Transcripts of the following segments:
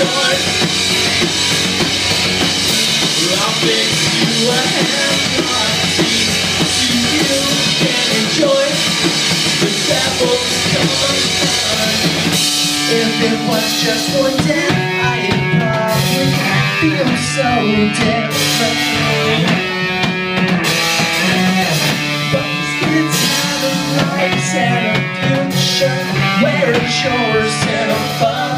I'll fix you a so you can enjoy the. If it was just one day, I'd probably feel so different. Kids have a lives and a future where yours and a Buffy.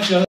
Micah